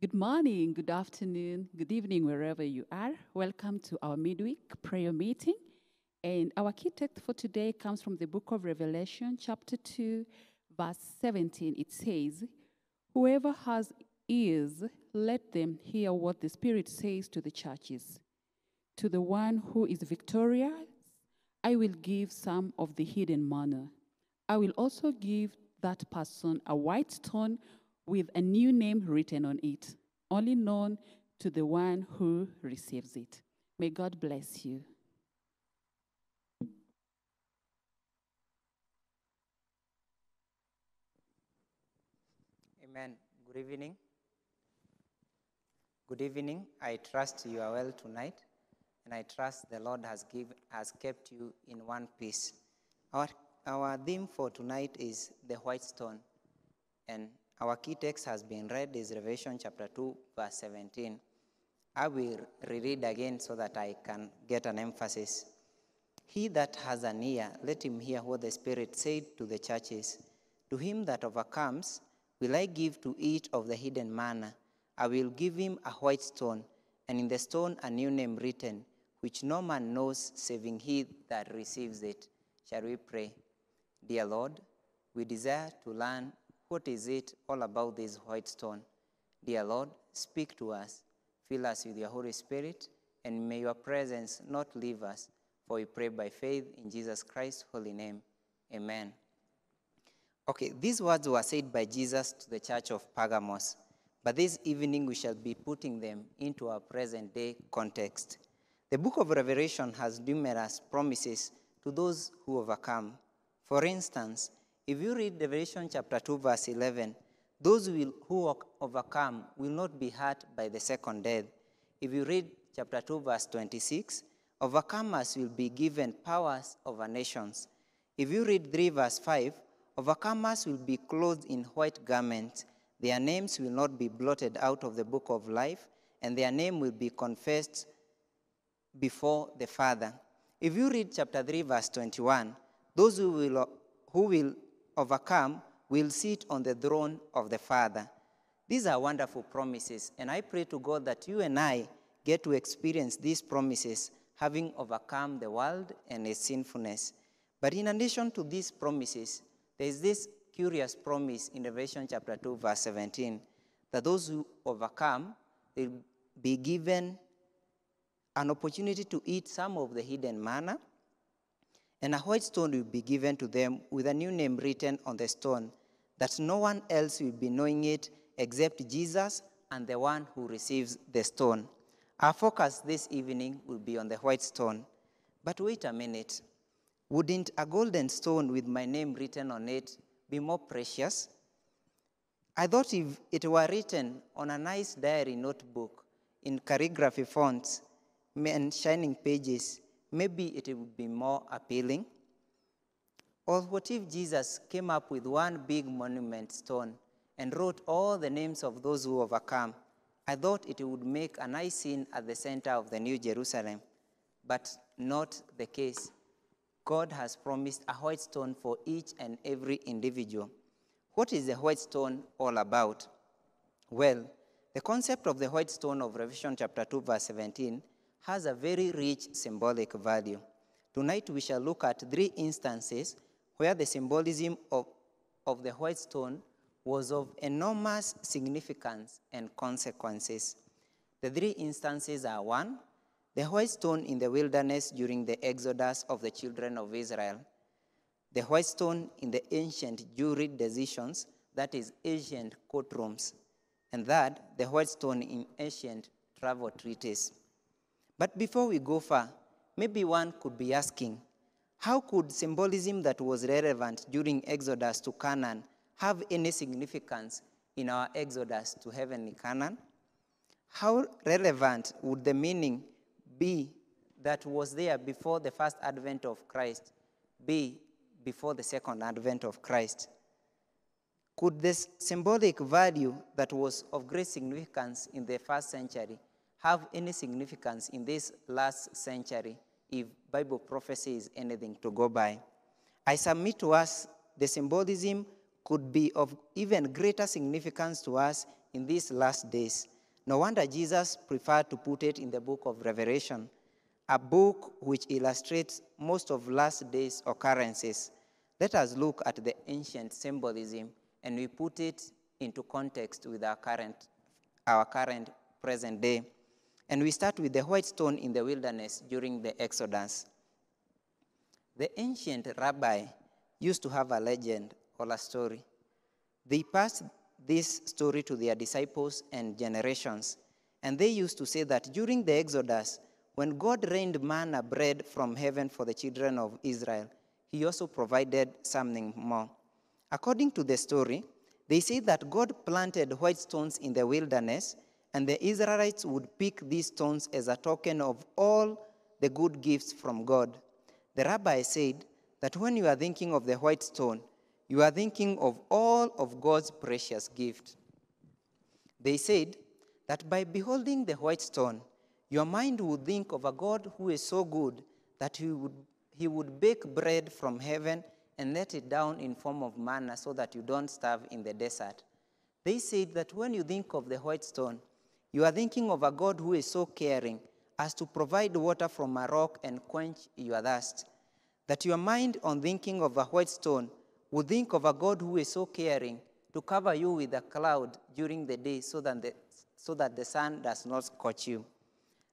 Good morning, good afternoon, good evening, wherever you are. Welcome to our midweek prayer meeting. And our key text for today comes from the book of Revelation, chapter 2, verse 17. It says, Whoever has ears, let them hear what the Spirit says to the churches. To the one who is victorious, I will give some of the hidden manna. I will also give that person a white stone with a new name written on it, only known to the one who receives it. May God bless you. Amen. Good evening. Good evening. I trust you are well tonight, and I trust the Lord has, give, has kept you in one piece. Our, our theme for tonight is the white stone, and our key text has been read is Revelation chapter 2, verse 17. I will reread again so that I can get an emphasis. He that has an ear, let him hear what the Spirit said to the churches. To him that overcomes, will I give to eat of the hidden manna. I will give him a white stone, and in the stone a new name written, which no man knows saving he that receives it. Shall we pray? Dear Lord, we desire to learn what is it all about this white stone. Dear Lord, speak to us. Fill us with your Holy Spirit, and may your presence not leave us. For we pray by faith in Jesus Christ's holy name. Amen. Okay, these words were said by Jesus to the church of Pergamos, but this evening we shall be putting them into our present day context. The book of Revelation has numerous promises to those who overcome. For instance, if you read Revelation chapter 2, verse 11, those will, who overcome will not be hurt by the second death. If you read chapter 2, verse 26, overcomers will be given powers over nations. If you read 3, verse 5, overcomers will be clothed in white garments. Their names will not be blotted out of the book of life, and their name will be confessed before the Father. If you read chapter 3, verse 21, those who will, who will overcome will sit on the throne of the Father. These are wonderful promises, and I pray to God that you and I get to experience these promises, having overcome the world and its sinfulness. But in addition to these promises, there is this curious promise in Revelation chapter 2, verse 17, that those who overcome will be given an opportunity to eat some of the hidden manna, and a white stone will be given to them with a new name written on the stone, that no one else will be knowing it except Jesus and the one who receives the stone. Our focus this evening will be on the white stone. But wait a minute. Wouldn't a golden stone with my name written on it be more precious? I thought if it were written on a nice diary notebook in calligraphy fonts and shining pages, maybe it would be more appealing. Or what if Jesus came up with one big monument stone and wrote all the names of those who overcome? I thought it would make a nice scene at the center of the New Jerusalem, but not the case. God has promised a white stone for each and every individual. What is the white stone all about? Well, the concept of the white stone of Revelation chapter 2, verse 17 has a very rich symbolic value. Tonight we shall look at three instances where the symbolism of, of the white stone was of enormous significance and consequences. The three instances are one, the white stone in the wilderness during the exodus of the children of Israel, the white stone in the ancient jury decisions, that is, ancient courtrooms, and that, the white stone in ancient travel treaties. But before we go far, maybe one could be asking, how could symbolism that was relevant during Exodus to Canaan have any significance in our Exodus to heavenly Canaan? How relevant would the meaning be that was there before the first advent of Christ be before the second advent of Christ? Could this symbolic value that was of great significance in the first century have any significance in this last century if Bible prophecy is anything to go by? I submit to us the symbolism could be of even greater significance to us in these last days. No wonder Jesus preferred to put it in the book of Revelation, a book which illustrates most of last days' occurrences. Let us look at the ancient symbolism and we put it into context with our current, our current present day. And we start with the white stone in the wilderness during the Exodus. The ancient rabbi used to have a legend or a story. They passed this story to their disciples and generations, and they used to say that during the Exodus, when God rained manna bread from heaven for the children of Israel, he also provided something more. According to the story, they say that God planted white stones in the wilderness, and the Israelites would pick these stones as a token of all the good gifts from God. The rabbi said that when you are thinking of the white stone, you are thinking of all of God's precious gift. They said that by beholding the white stone, your mind would think of a God who is so good that he would, he would bake bread from heaven and let it down in form of manna so that you don't starve in the desert. They said that when you think of the white stone, you are thinking of a God who is so caring as to provide water from a rock and quench your thirst. That your mind, on thinking of a white stone, would think of a God who is so caring to cover you with a cloud during the day so that the, so that the sun does not scorch you.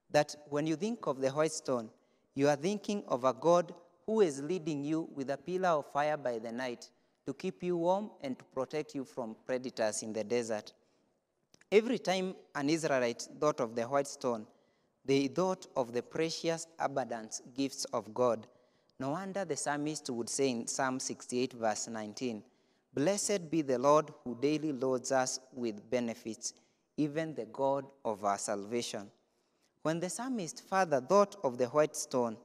That when you think of the white stone, you are thinking of a God who is leading you with a pillar of fire by the night to keep you warm and to protect you from predators in the desert. Every time an Israelite thought of the white stone, they thought of the precious, abundant gifts of God no wonder the psalmist would say in Psalm 68, verse 19, Blessed be the Lord who daily loads us with benefits, even the God of our salvation. When the psalmist further thought of the white stone,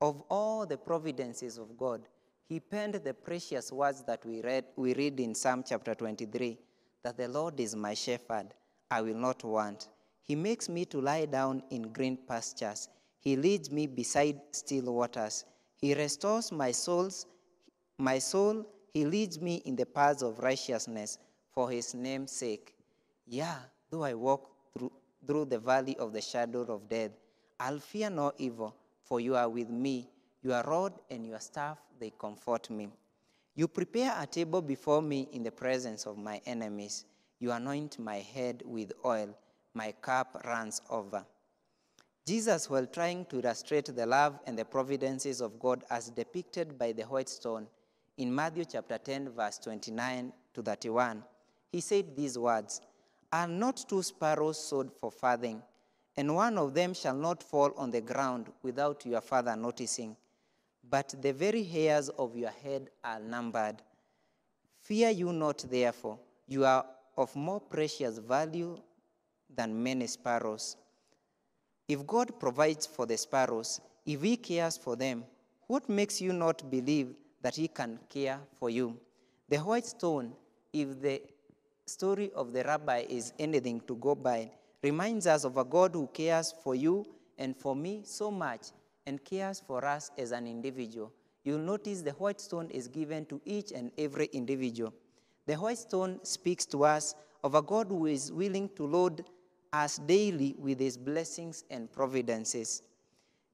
of all the providences of God, he penned the precious words that we read, we read in Psalm chapter 23 that the Lord is my shepherd, I will not want. He makes me to lie down in green pastures. He leads me beside still waters. He restores my soul's my soul. He leads me in the paths of righteousness for his name's sake. Yeah, though I walk through, through the valley of the shadow of death, I'll fear no evil, for you are with me. Your rod and your staff, they comfort me. You prepare a table before me in the presence of my enemies. You anoint my head with oil. My cup runs over. Jesus, while trying to illustrate the love and the providences of God as depicted by the white stone in Matthew chapter 10, verse 29 to 31, he said these words Are not two sparrows sold for farthing, and one of them shall not fall on the ground without your father noticing? But the very hairs of your head are numbered. Fear you not, therefore, you are of more precious value than many sparrows. If God provides for the sparrows, if He cares for them, what makes you not believe that He can care for you? The white stone, if the story of the rabbi is anything to go by, reminds us of a God who cares for you and for me so much and cares for us as an individual. You'll notice the white stone is given to each and every individual. The white stone speaks to us of a God who is willing to load us daily with his blessings and providences.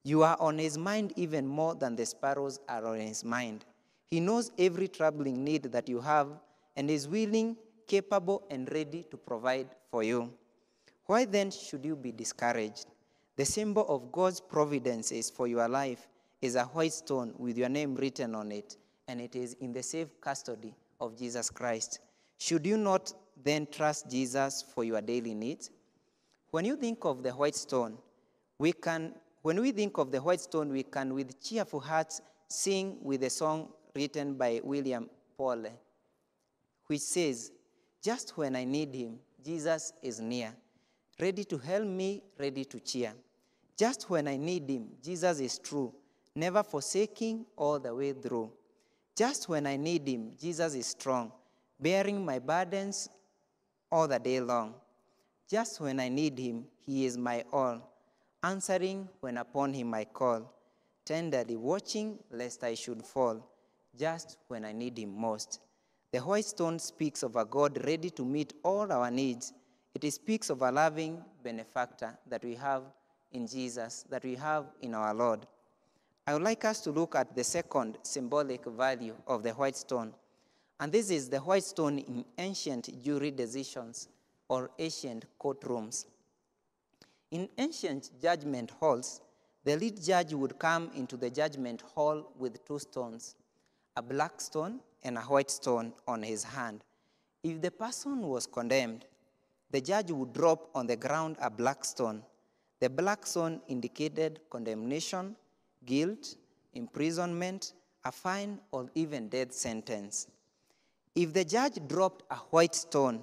You are on his mind even more than the sparrows are on his mind. He knows every troubling need that you have and is willing, capable, and ready to provide for you. Why then should you be discouraged? The symbol of God's providences for your life is a white stone with your name written on it, and it is in the safe custody of Jesus Christ. Should you not then trust Jesus for your daily needs? When you think of the white stone, we can, when we think of the white stone, we can, with cheerful hearts, sing with a song written by William Poole, which says, Just when I need him, Jesus is near, ready to help me, ready to cheer. Just when I need him, Jesus is true, never forsaking all the way through. Just when I need him, Jesus is strong, bearing my burdens all the day long. Just when I need him, he is my all, answering when upon him I call, tenderly watching lest I should fall, just when I need him most. The white stone speaks of a God ready to meet all our needs. It speaks of a loving benefactor that we have in Jesus, that we have in our Lord. I would like us to look at the second symbolic value of the white stone. And this is the white stone in ancient jury decisions or ancient courtrooms. In ancient judgment halls, the lead judge would come into the judgment hall with two stones, a black stone and a white stone on his hand. If the person was condemned, the judge would drop on the ground a black stone. The black stone indicated condemnation, guilt, imprisonment, a fine, or even death sentence. If the judge dropped a white stone,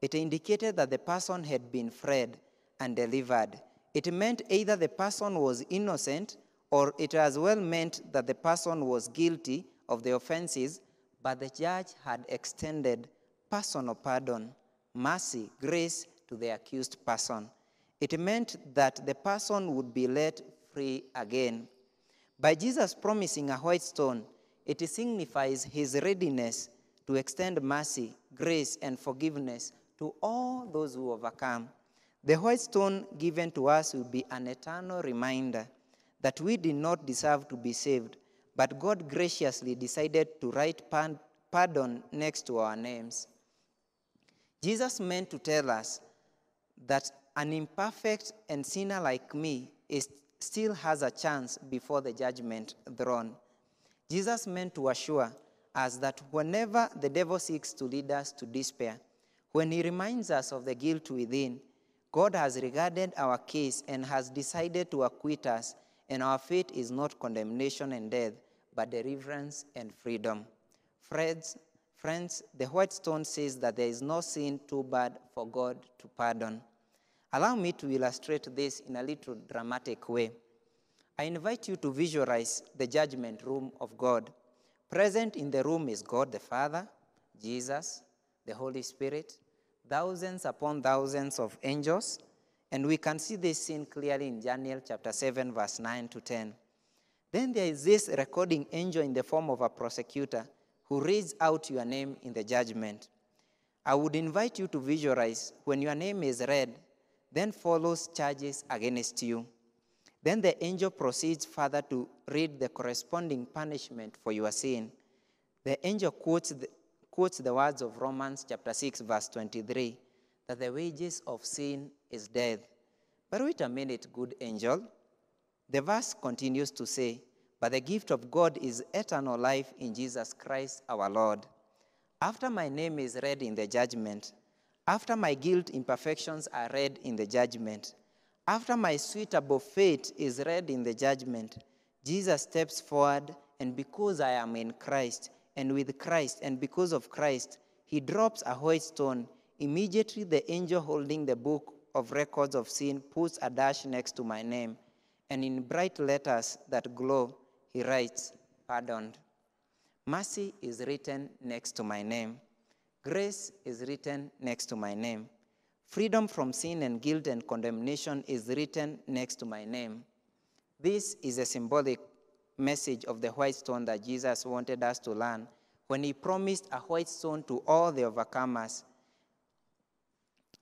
it indicated that the person had been freed and delivered. It meant either the person was innocent or it as well meant that the person was guilty of the offenses, but the judge had extended personal pardon, mercy, grace to the accused person. It meant that the person would be let free again. By Jesus promising a white stone, it signifies his readiness to extend mercy, grace, and forgiveness to all those who overcome. The white stone given to us will be an eternal reminder that we did not deserve to be saved, but God graciously decided to write pardon next to our names. Jesus meant to tell us that an imperfect and sinner like me is, still has a chance before the judgment throne. Jesus meant to assure us that whenever the devil seeks to lead us to despair, when he reminds us of the guilt within, God has regarded our case and has decided to acquit us, and our fate is not condemnation and death, but deliverance and freedom. Friends, friends, the white stone says that there is no sin too bad for God to pardon. Allow me to illustrate this in a little dramatic way. I invite you to visualize the judgment room of God. Present in the room is God the Father, Jesus, the Holy Spirit, thousands upon thousands of angels. And we can see this scene clearly in Daniel chapter 7, verse 9 to 10. Then there is this recording angel in the form of a prosecutor who reads out your name in the judgment. I would invite you to visualize when your name is read, then follows charges against you. Then the angel proceeds further to read the corresponding punishment for your sin. The angel quotes the, quotes the words of Romans chapter 6, verse 23, that the wages of sin is death. But wait a minute, good angel. The verse continues to say, But the gift of God is eternal life in Jesus Christ our Lord. After my name is read in the judgment, after my guilt imperfections are read in the judgment, after my suitable fate is read in the judgment, Jesus steps forward, and because I am in Christ, and with Christ, and because of Christ, he drops a white stone. Immediately, the angel holding the book of records of sin puts a dash next to my name, and in bright letters that glow, he writes, Pardoned. Mercy is written next to my name. Grace is written next to my name. Freedom from sin and guilt and condemnation is written next to my name. This is a symbolic message of the white stone that Jesus wanted us to learn when he promised a white stone to all the overcomers.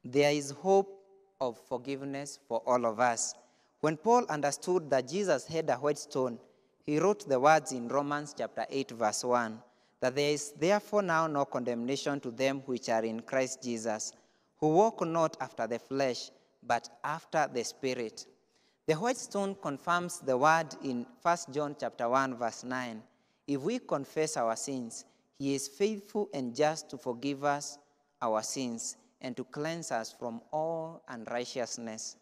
There is hope of forgiveness for all of us. When Paul understood that Jesus had a white stone, he wrote the words in Romans chapter 8, verse 1 that there is therefore now no condemnation to them which are in Christ Jesus, who walk not after the flesh, but after the Spirit. The white stone confirms the word in 1 John chapter 1 verse 9. If we confess our sins, he is faithful and just to forgive us our sins and to cleanse us from all unrighteousness.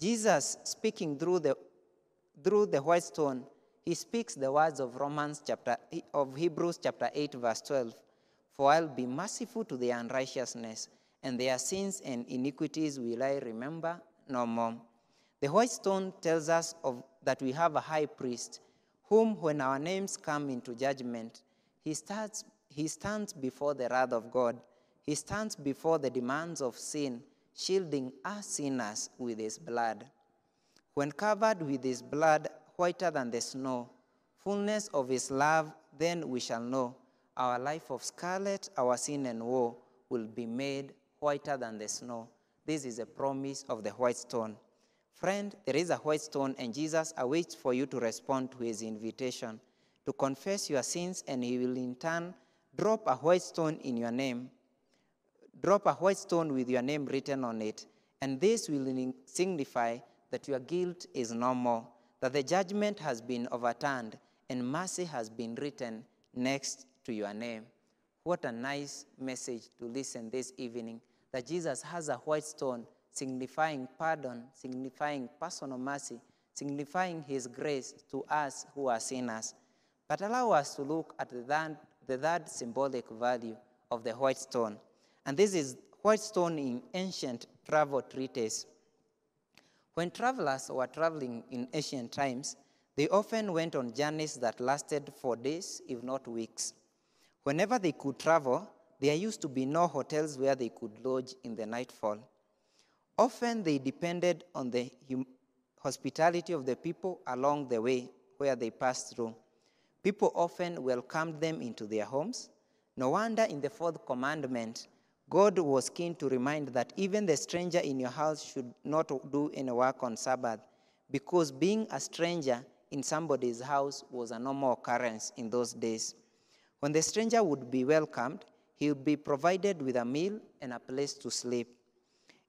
Jesus speaking through the through the white stone, he speaks the words of Romans chapter of Hebrews chapter 8 verse 12. For I'll be merciful to their unrighteousness, and their sins and iniquities will I remember no more. The white stone tells us of, that we have a high priest, whom, when our names come into judgment, he, starts, he stands before the wrath of God. He stands before the demands of sin, shielding us sinners with his blood. When covered with his blood, whiter than the snow, fullness of his love, then we shall know our life of scarlet, our sin and woe, will be made whiter than the snow. This is a promise of the white stone. Friend, there is a white stone, and Jesus awaits for you to respond to his invitation to confess your sins, and he will in turn drop a white stone in your name. Drop a white stone with your name written on it, and this will signify that your guilt is no more, that the judgment has been overturned, and mercy has been written next to your name. What a nice message to listen this evening that Jesus has a white stone signifying pardon, signifying personal mercy, signifying his grace to us who are sinners. But allow us to look at the third, the third symbolic value of the white stone. And this is white stone in ancient travel treatises. When travelers were traveling in ancient times, they often went on journeys that lasted for days, if not weeks. Whenever they could travel, there used to be no hotels where they could lodge in the nightfall. Often they depended on the hospitality of the people along the way where they passed through. People often welcomed them into their homes. No wonder in the fourth commandment, God was keen to remind that even the stranger in your house should not do any work on Sabbath, because being a stranger in somebody's house was a normal occurrence in those days. When the stranger would be welcomed, he would be provided with a meal and a place to sleep.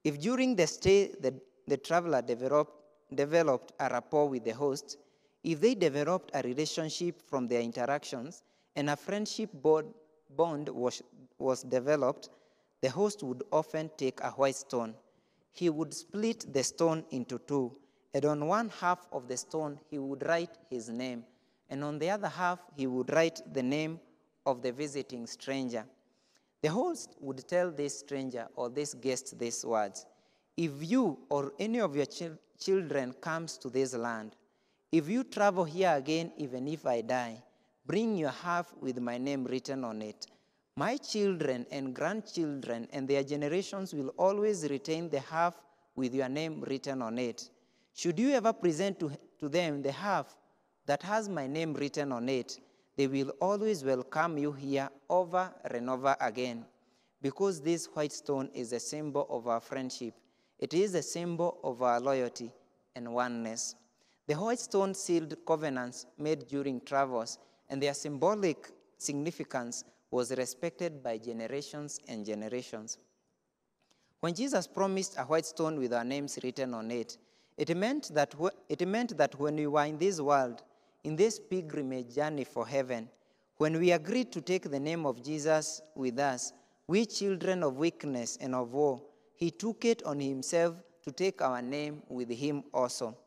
If during the stay the, the traveler developed, developed a rapport with the host, if they developed a relationship from their interactions and a friendship bond was, was developed, the host would often take a white stone. He would split the stone into two, and on one half of the stone he would write his name, and on the other half he would write the name of the visiting stranger. The host would tell this stranger or this guest these words If you or any of your ch- children comes to this land, if you travel here again, even if I die, bring your half with my name written on it. My children and grandchildren and their generations will always retain the half with your name written on it. Should you ever present to, to them the half that has my name written on it, they will always welcome you here over and over again. Because this white stone is a symbol of our friendship, it is a symbol of our loyalty and oneness. The white stone sealed covenants made during travels, and their symbolic significance was respected by generations and generations. When Jesus promised a white stone with our names written on it, it meant that, it meant that when we were in this world, in this pilgrimage journey for heaven, when we agreed to take the name of Jesus with us, we children of weakness and of woe, he took it on himself to take our name with him also.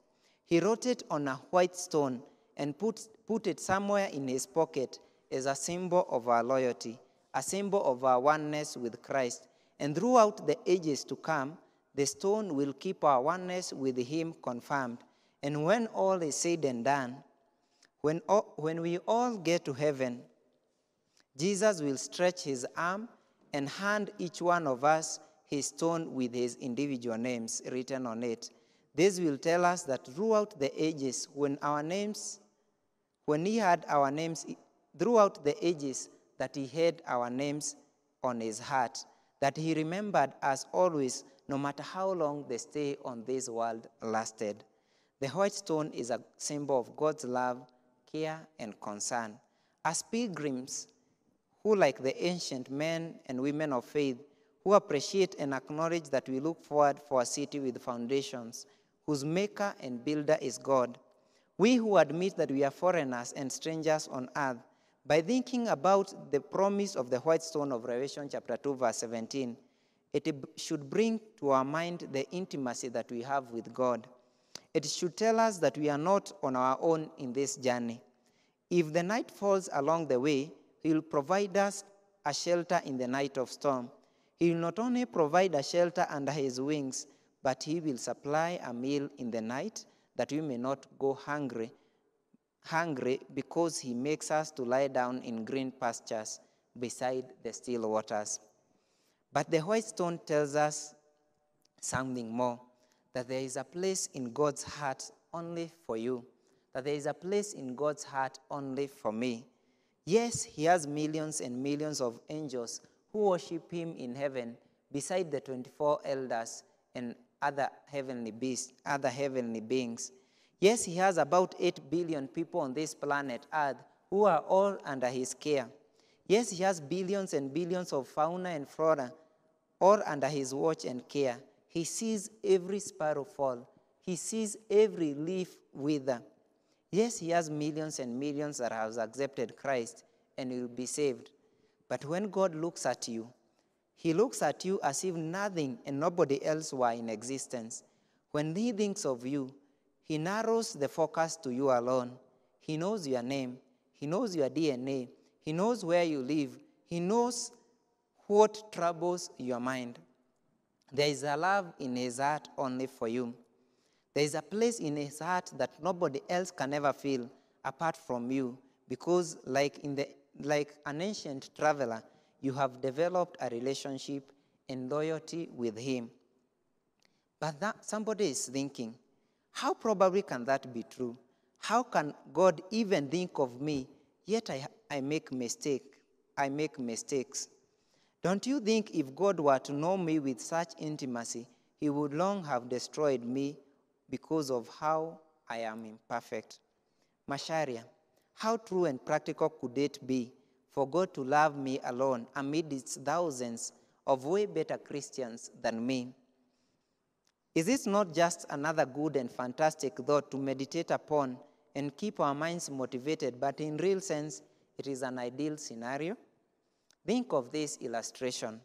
He wrote it on a white stone and put, put it somewhere in his pocket as a symbol of our loyalty, a symbol of our oneness with Christ. And throughout the ages to come, the stone will keep our oneness with him confirmed. And when all is said and done, when, all, when we all get to heaven, Jesus will stretch his arm and hand each one of us his stone with his individual names written on it. This will tell us that throughout the ages, when our names, when he had our names, throughout the ages, that he had our names on his heart, that he remembered us always, no matter how long the stay on this world lasted. The white stone is a symbol of God's love care, and concern. As pilgrims, who, like the ancient men and women of faith, who appreciate and acknowledge that we look forward for a city with foundations, whose maker and builder is God, we who admit that we are foreigners and strangers on earth, by thinking about the promise of the white stone of Revelation chapter 2, verse 17, it should bring to our mind the intimacy that we have with God. It should tell us that we are not on our own in this journey. If the night falls along the way, He will provide us a shelter in the night of storm. He will not only provide a shelter under His wings, but He will supply a meal in the night that we may not go hungry, hungry because He makes us to lie down in green pastures beside the still waters. But the white stone tells us something more that there is a place in God's heart only for you that there is a place in God's heart only for me. Yes, He has millions and millions of angels who worship Him in heaven beside the 24 elders and other heavenly beasts, other heavenly beings. Yes, he has about 8 billion people on this planet Earth who are all under his care. Yes, he has billions and billions of fauna and flora all under his watch and care. He sees every sparrow fall. He sees every leaf wither. Yes, he has millions and millions that have accepted Christ and will be saved. But when God looks at you, he looks at you as if nothing and nobody else were in existence. When he thinks of you, he narrows the focus to you alone. He knows your name, he knows your DNA, he knows where you live, he knows what troubles your mind. There is a love in his heart only for you. There is a place in his heart that nobody else can ever feel apart from you because like in the like an ancient traveler, you have developed a relationship and loyalty with him. But that somebody is thinking, how probably can that be true? How can God even think of me, yet I, I make mistake, I make mistakes? Don't you think if God were to know me with such intimacy, he would long have destroyed me because of how I am imperfect? Macharia, how true and practical could it be for God to love me alone amidst thousands of way better Christians than me? Is this not just another good and fantastic thought to meditate upon and keep our minds motivated, but in real sense, it is an ideal scenario? Think of this illustration.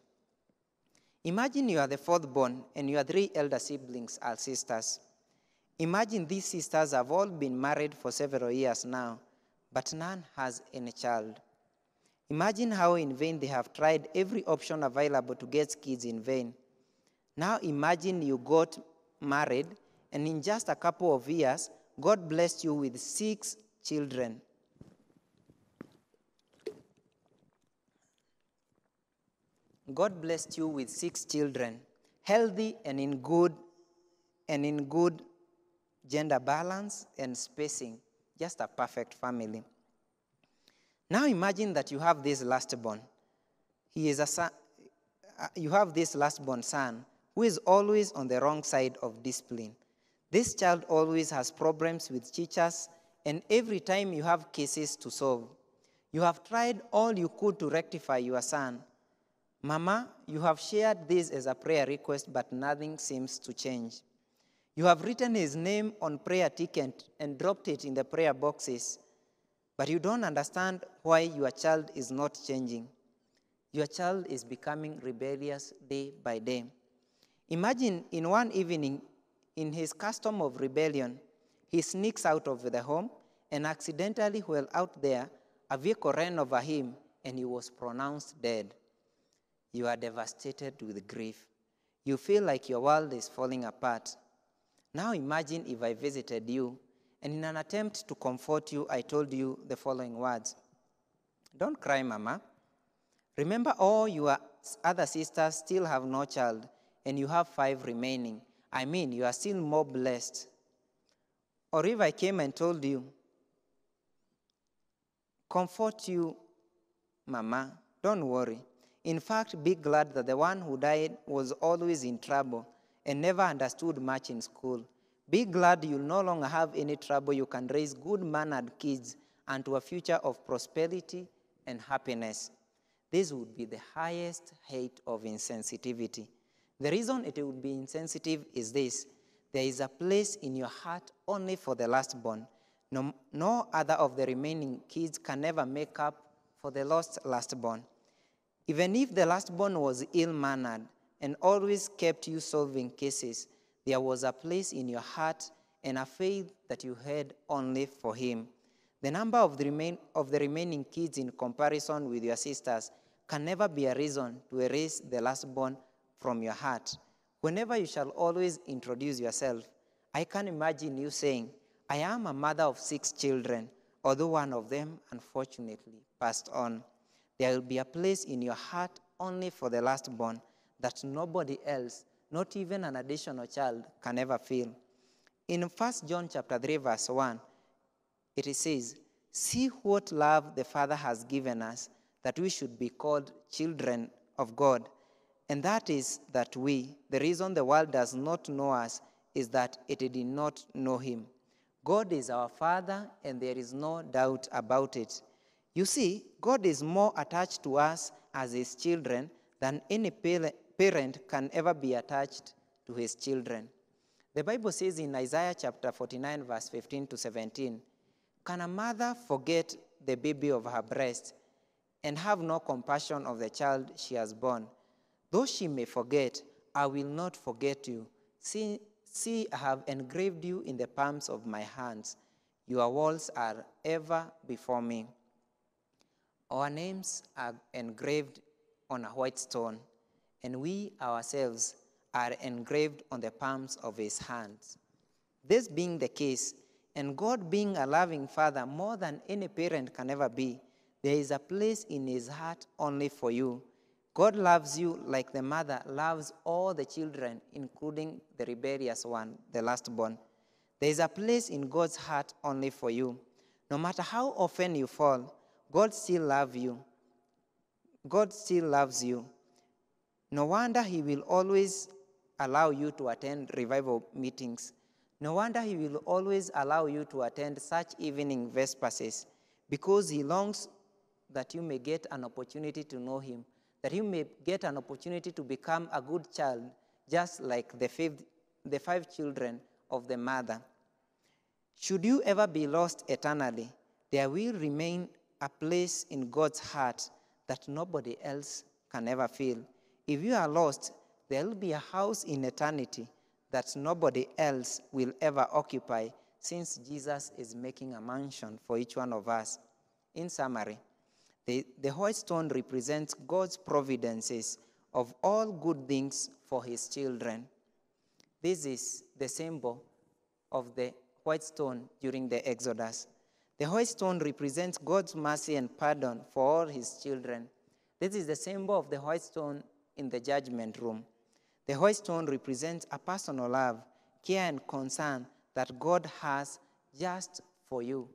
Imagine you are the fourth born and your three elder siblings are sisters. Imagine these sisters have all been married for several years now, but none has any child. Imagine how in vain they have tried every option available to get kids in vain. Now imagine you got married and in just a couple of years, God blessed you with six children. God blessed you with six children, healthy and in good and in good gender balance and spacing, just a perfect family. Now imagine that you have this last born. He is a son, uh, you have this last born son who is always on the wrong side of discipline. This child always has problems with teachers, and every time you have cases to solve. You have tried all you could to rectify your son, Mama, you have shared this as a prayer request, but nothing seems to change. You have written his name on prayer ticket and dropped it in the prayer boxes, but you don't understand why your child is not changing. Your child is becoming rebellious day by day. Imagine in one evening, in his custom of rebellion, he sneaks out of the home and accidentally, while out there, a vehicle ran over him and he was pronounced dead. You are devastated with grief. You feel like your world is falling apart. Now imagine if I visited you, and in an attempt to comfort you, I told you the following words Don't cry, Mama. Remember, all your other sisters still have no child, and you have five remaining. I mean, you are still more blessed. Or if I came and told you, Comfort you, Mama, don't worry. In fact, be glad that the one who died was always in trouble and never understood much in school. Be glad you'll no longer have any trouble. You can raise good mannered kids unto a future of prosperity and happiness. This would be the highest height of insensitivity. The reason it would be insensitive is this there is a place in your heart only for the lastborn. No, no other of the remaining kids can ever make up for the lost last born. Even if the last born was ill mannered and always kept you solving cases, there was a place in your heart and a faith that you had only for him. The number of the, remain, of the remaining kids in comparison with your sisters can never be a reason to erase the lastborn from your heart. Whenever you shall always introduce yourself, I can imagine you saying, I am a mother of six children, although one of them unfortunately passed on. There will be a place in your heart only for the last born that nobody else, not even an additional child, can ever feel. In 1 John chapter 3, verse 1, it says, See what love the Father has given us, that we should be called children of God. And that is that we, the reason the world does not know us is that it did not know him. God is our Father, and there is no doubt about it. You see, God is more attached to us as his children than any parent can ever be attached to his children. The Bible says in Isaiah chapter 49, verse 15 to 17, Can a mother forget the baby of her breast and have no compassion of the child she has born? Though she may forget, I will not forget you. See, see, I have engraved you in the palms of my hands. Your walls are ever before me. Our names are engraved on a white stone, and we ourselves are engraved on the palms of his hands. This being the case, and God being a loving father more than any parent can ever be, there is a place in his heart only for you. God loves you like the mother loves all the children, including the rebellious one, the last born. There is a place in God's heart only for you. No matter how often you fall, God still loves you. God still loves you. No wonder He will always allow you to attend revival meetings. No wonder He will always allow you to attend such evening vespers because He longs that you may get an opportunity to know Him, that you may get an opportunity to become a good child, just like the five, the five children of the mother. Should you ever be lost eternally, there will remain a place in God's heart that nobody else can ever fill. If you are lost, there will be a house in eternity that nobody else will ever occupy since Jesus is making a mansion for each one of us. In summary, the, the white stone represents God's providences of all good things for his children. This is the symbol of the white stone during the Exodus. The white stone represents God's mercy and pardon for all his children. This is the symbol of the white stone in the judgment room. The white stone represents a personal love, care, and concern that God has just for you.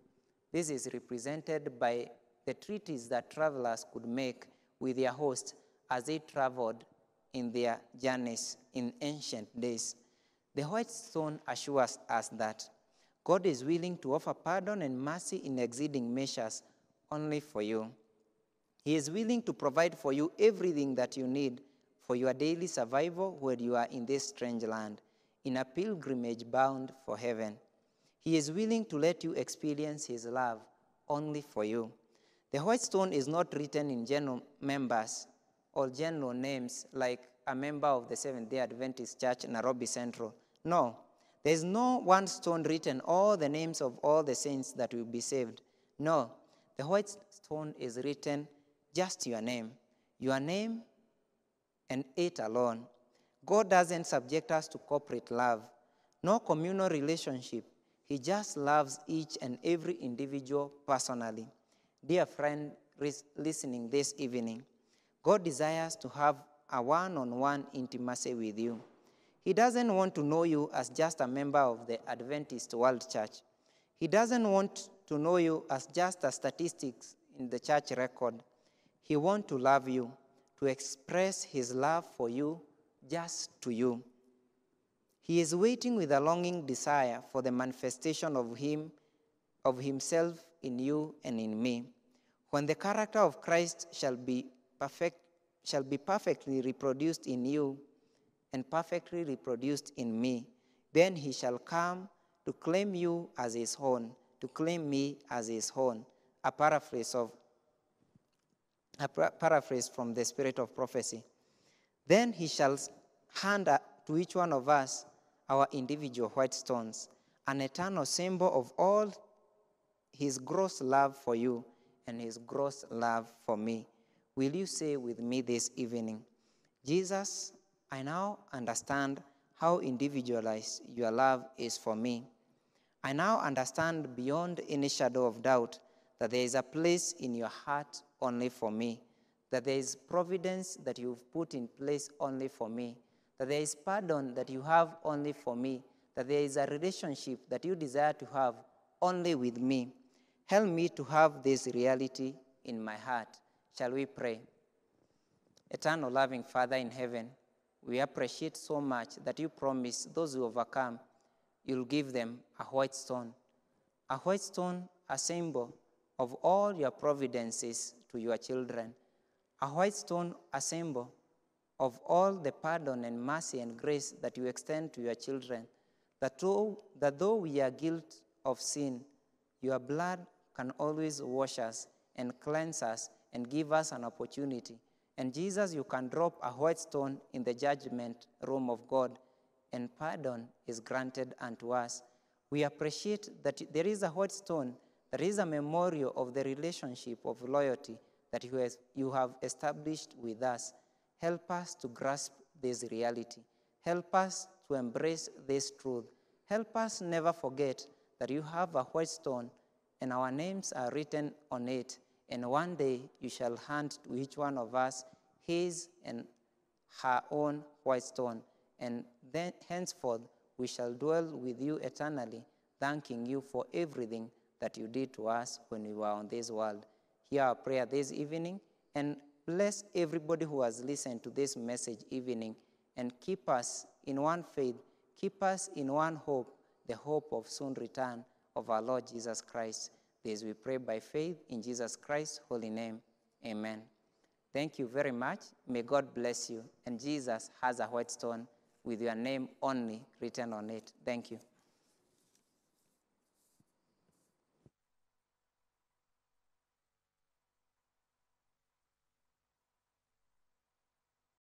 This is represented by the treaties that travelers could make with their host as they traveled in their journeys in ancient days. The white stone assures us that God is willing to offer pardon and mercy in exceeding measures only for you. He is willing to provide for you everything that you need for your daily survival where you are in this strange land, in a pilgrimage bound for heaven. He is willing to let you experience His love only for you. The white stone is not written in general members or general names like a member of the Seventh day Adventist Church, Nairobi Central. No, there is no one stone written, all the names of all the saints that will be saved. No, the white stone is written just your name. Your name and it alone. God doesn't subject us to corporate love, no communal relationship. He just loves each and every individual personally. Dear friend listening this evening, God desires to have a one on one intimacy with you. He doesn't want to know you as just a member of the Adventist World Church. He doesn't want to know you as just a statistics in the church record. He wants to love you, to express his love for you just to you. He is waiting with a longing desire for the manifestation of him of himself in you and in me. When the character of Christ shall be perfect shall be perfectly reproduced in you and perfectly reproduced in me. Then he shall come to claim you as his own, to claim me as his own. A paraphrase of a paraphrase from the spirit of prophecy. Then he shall hand to each one of us our individual white stones, an eternal symbol of all his gross love for you and his gross love for me. Will you say with me this evening, Jesus, I now understand how individualized your love is for me. I now understand beyond any shadow of doubt that there is a place in your heart only for me, that there is providence that you've put in place only for me, that there is pardon that you have only for me, that there is a relationship that you desire to have only with me. Help me to have this reality in my heart. Shall we pray? Eternal loving Father in heaven, we appreciate so much that you promise those who overcome, you'll give them a white stone. A white stone, a symbol of all your providences to your children. A white stone, a symbol of all the pardon and mercy and grace that you extend to your children. That though, that though we are guilty of sin, your blood can always wash us and cleanse us and give us an opportunity. And Jesus, you can drop a white stone in the judgment room of God, and pardon is granted unto us. We appreciate that there is a white stone, there is a memorial of the relationship of loyalty that you, have established with us. Help us to grasp this reality. Help us to embrace this truth. Help us never forget that you have a white stone and our names are written on it. And one day you shall hand to each one of us his and her own white stone. And then henceforth we shall dwell with you eternally, thanking you for everything that you did to us when we were on this world. Hear our prayer this evening and bless everybody who has listened to this message evening and keep us in one faith, keep us in one hope, the hope of soon return of our Lord Jesus Christ. This we pray by faith in Jesus Christ's holy name. Amen. Thank you very much. May God bless you. And Jesus has a white stone with your name only written on it. Thank you.